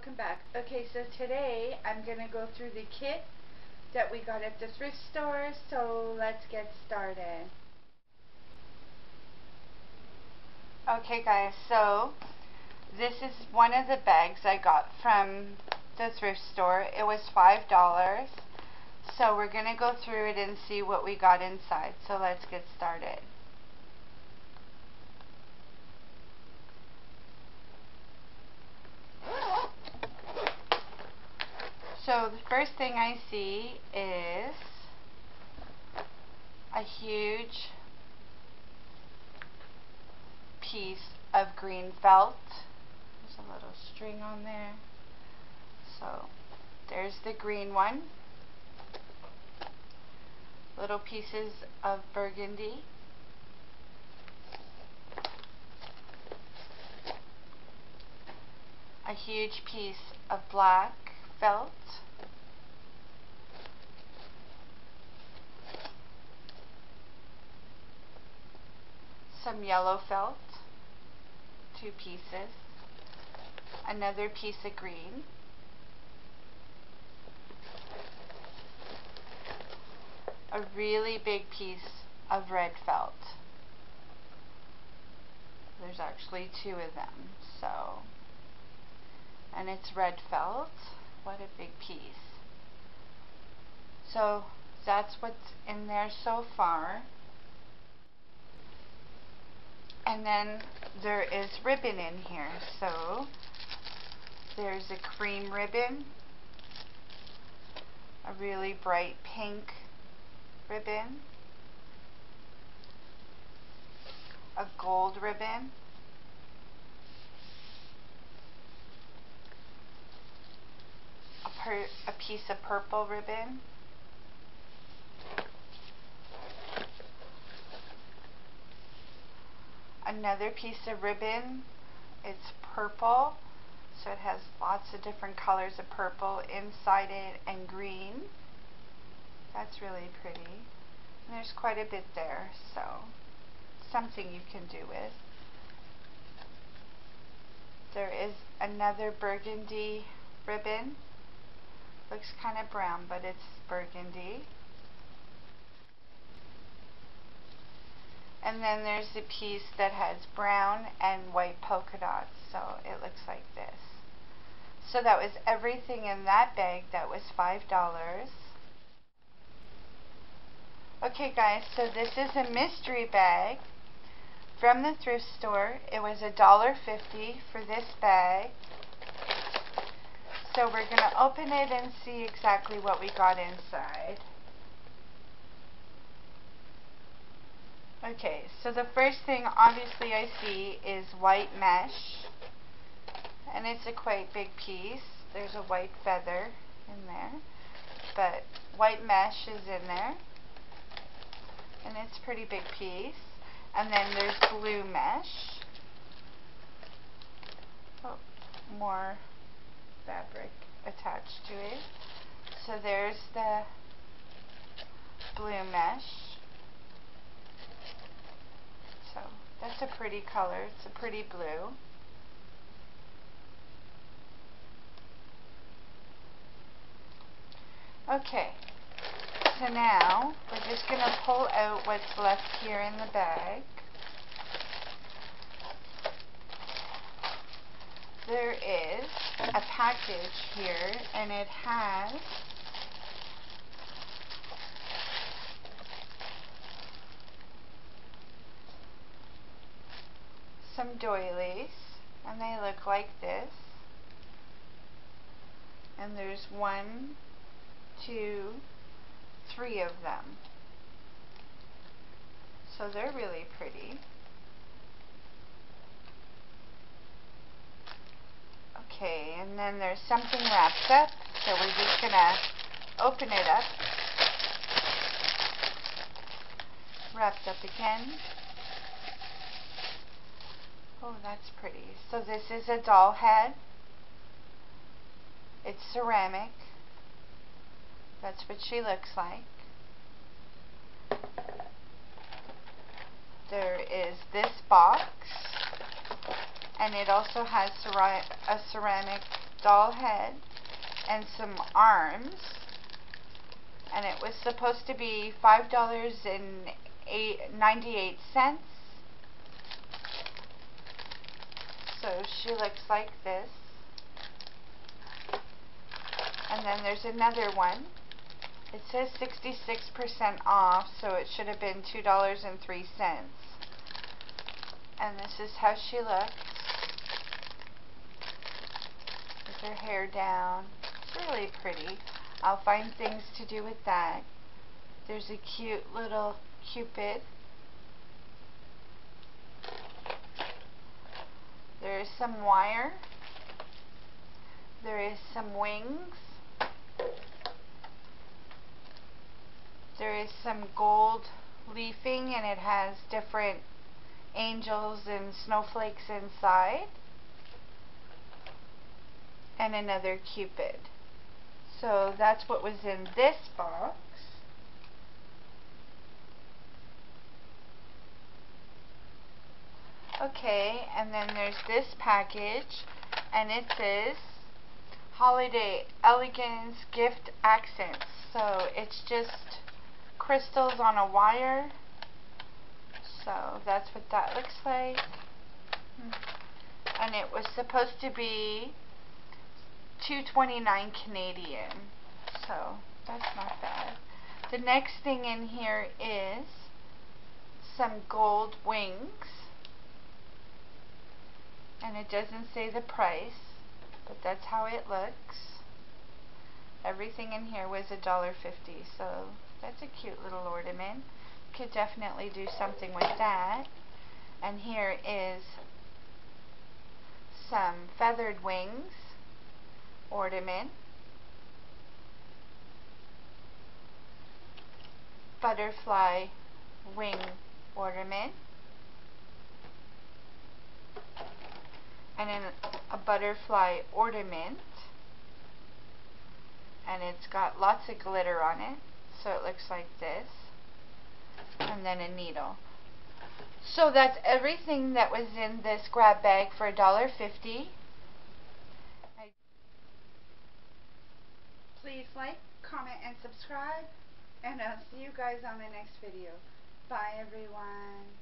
welcome back. Okay, so today I'm going to go through the kit that we got at the thrift store, so let's get started. Okay guys, so this is one of the bags I got from the thrift store. It was $5. So we're going to go through it and see what we got inside. So let's get started. So the first thing I see is a huge piece of green felt. There's a little string on there. So there's the green one. Little pieces of burgundy. A huge piece of black felt. Some yellow felt, two pieces. Another piece of green. A really big piece of red felt. There's actually two of them, so and it's red felt. What a big piece. So that's what's in there so far. And then there is ribbon in here. So there's a cream ribbon, a really bright pink ribbon, a gold ribbon, per a piece of purple ribbon. Another piece of ribbon, it's purple, so it has lots of different colors of purple inside it and green. That's really pretty. And there's quite a bit there, so something you can do with. There is another burgundy ribbon Looks kind of brown, but it's burgundy. And then there's the piece that has brown and white polka dots, so it looks like this. So that was everything in that bag. That was $5. Okay guys, so this is a mystery bag from the thrift store. It was $1.50 for this bag. So we're going to open it and see exactly what we got inside. Okay, so the first thing obviously I see is white mesh. And it's a quite big piece. There's a white feather in there. But white mesh is in there. And it's a pretty big piece. And then there's blue mesh. Oh, more fabric attached to it. So there's the blue mesh. So that's a pretty color. It's a pretty blue. Okay, so now we're just going to pull out what's left here in the bag. there is a package here and it has some doilies and they look like this. And there's one two three of them. So they're really pretty Okay, and then there's something wrapped up, so we're just going to open it up. Wrapped up again. Oh, that's pretty. So this is a doll head. It's ceramic. That's what she looks like. There is this box and it also has a ceramic doll head and some arms. And it was supposed to be $5.98 so she looks like this. And then there's another one. It says 66% off so it should have been $2.03 and this is how she looks her hair down. It's really pretty. I'll find things to do with that. There's a cute little cupid. There is some wire. There is some wings. There is some gold leafing and it has different angels and snowflakes inside and another cupid. So that's what was in this box. Okay and then there's this package and it says holiday elegance gift accents. So it's just crystals on a wire. So that's what that looks like. Hmm. And it was supposed to be 229 Canadian. So that's not bad. The next thing in here is some gold wings. And it doesn't say the price, but that's how it looks. Everything in here was $1.50, so that's a cute little ornament could definitely do something with that. And here is some feathered wings ornament. Butterfly wing ornament. And then a butterfly ornament. And it's got lots of glitter on it. So it looks like this and then a needle. So that's everything that was in this grab bag for $1.50. Please like, comment, and subscribe. And I'll see you guys on the next video. Bye everyone.